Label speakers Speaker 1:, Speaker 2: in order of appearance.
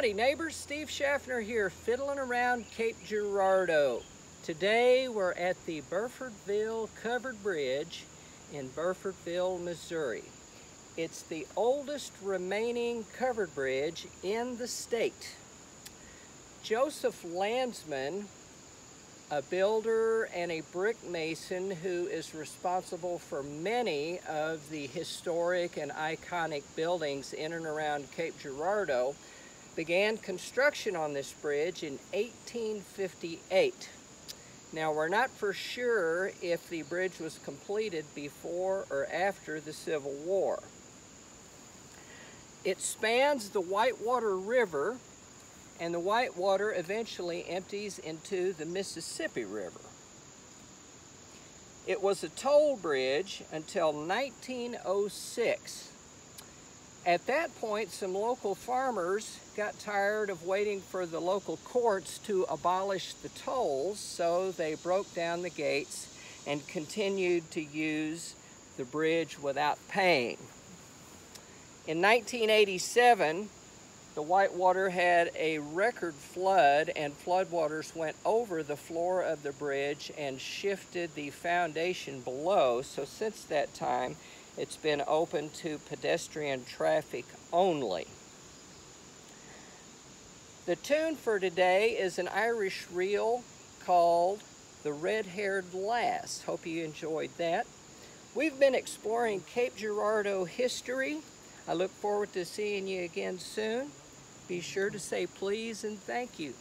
Speaker 1: Howdy neighbors, Steve Schaffner here, fiddling around Cape Girardeau. Today we're at the Burfordville Covered Bridge in Burfordville, Missouri. It's the oldest remaining covered bridge in the state. Joseph Lansmon, a builder and a brick mason who is responsible for many of the historic and iconic buildings in and around Cape Girardeau, began construction on this bridge in 1858. Now we're not for sure if the bridge was completed before or after the Civil War. It spans the Whitewater River and the Whitewater eventually empties into the Mississippi River. It was a toll bridge until 1906 at that point, some local farmers got tired of waiting for the local courts to abolish the tolls, so they broke down the gates and continued to use the bridge without paying. In 1987, the Whitewater had a record flood and floodwaters went over the floor of the bridge and shifted the foundation below. So since that time, it's been open to pedestrian traffic only. The tune for today is an Irish reel called The Red-Haired Lass. Hope you enjoyed that. We've been exploring Cape Girardeau history. I look forward to seeing you again soon. Be sure to say please and thank you.